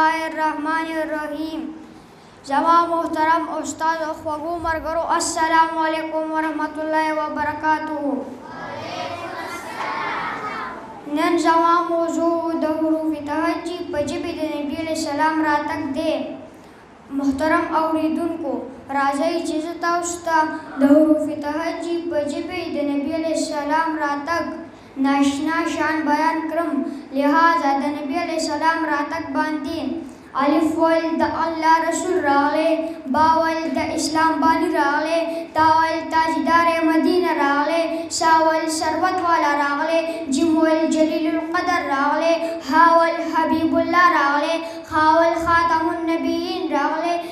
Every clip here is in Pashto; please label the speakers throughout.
Speaker 1: الله الرحمن الرحیم زما محترم استاد او خوږو مرګرو السلام علیکم ورحمت الله وبرکاته نن زما موضوع د حروف تهجی په جبې د نبی علیہ السلام راتک دی محترم اوریدونکو راځئ چې زه تاسو ته د حروف تهجی په جبې د نبی علیہ السلام راتک ناشنا شان بیان کړم لهذا د نبی علیه السلام راتګ باندی الف ویل د الله رسول راغلی با ویل د اسلام بانی راغلی تا ویل تاجدار مدینه راغلی سا ویل ثروت والا راغلی جیم ویل جلیل القدر راغلی ها ویل حبیب الله راغلی خا ویل خاتم النبیین راغلی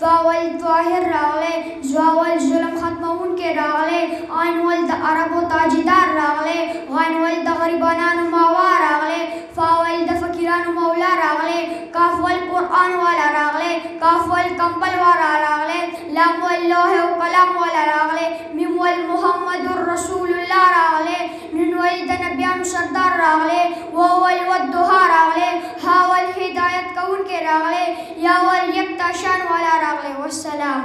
Speaker 1: ژاول طاهر راغلی، ژاول ظلم ختموونکی راغلی، عینول د عربو تاجدار راغلی، غینول د غریبانانو ماوا راغلی، فاول د فقیرانو مولا راغلی، کافول قرآن والا راغلی، کافول کمبل والا راغلی، لامول لوح او قلم والا راغلی، میمول محمد رسول الله راغلی، نن ولې د نبیانو سردار راغلی، واول والدحی راغلی، ها ول هدایت کوونکی راغلی، یا ول یکتا شان والا راغلی. والسلام.